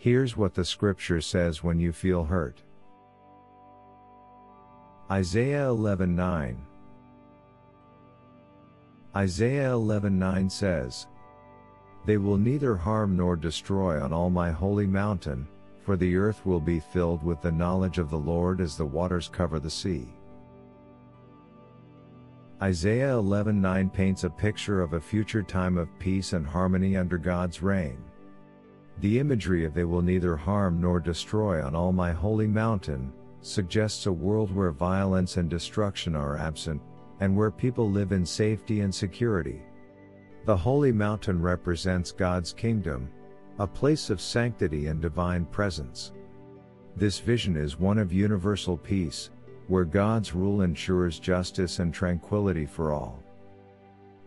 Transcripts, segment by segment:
Here's what the scripture says when you feel hurt. Isaiah 11:9 Isaiah 11:9 says, They will neither harm nor destroy on all my holy mountain, for the earth will be filled with the knowledge of the Lord as the waters cover the sea. Isaiah 11:9 paints a picture of a future time of peace and harmony under God's reign. The imagery of they will neither harm nor destroy on all my holy mountain suggests a world where violence and destruction are absent, and where people live in safety and security. The holy mountain represents God's kingdom, a place of sanctity and divine presence. This vision is one of universal peace, where God's rule ensures justice and tranquility for all.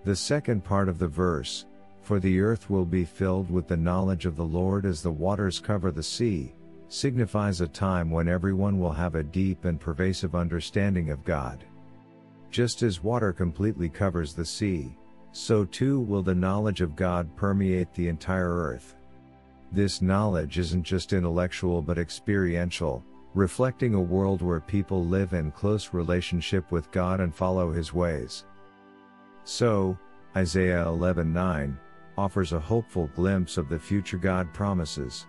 The second part of the verse, for the earth will be filled with the knowledge of the Lord as the waters cover the sea, signifies a time when everyone will have a deep and pervasive understanding of God. Just as water completely covers the sea, so too will the knowledge of God permeate the entire earth. This knowledge isn't just intellectual but experiential, reflecting a world where people live in close relationship with God and follow His ways. So, Isaiah 11:9 offers a hopeful glimpse of the future God promises.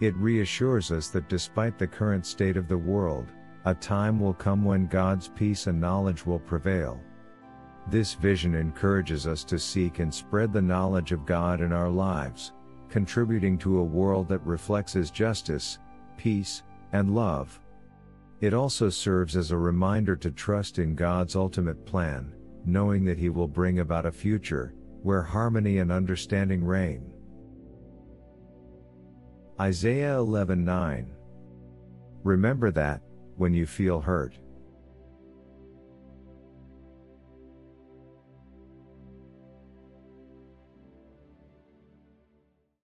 It reassures us that despite the current state of the world, a time will come when God's peace and knowledge will prevail. This vision encourages us to seek and spread the knowledge of God in our lives, contributing to a world that reflects His justice, peace, and love. It also serves as a reminder to trust in God's ultimate plan, knowing that He will bring about a future where harmony and understanding reign. Isaiah 11:9 Remember that when you feel hurt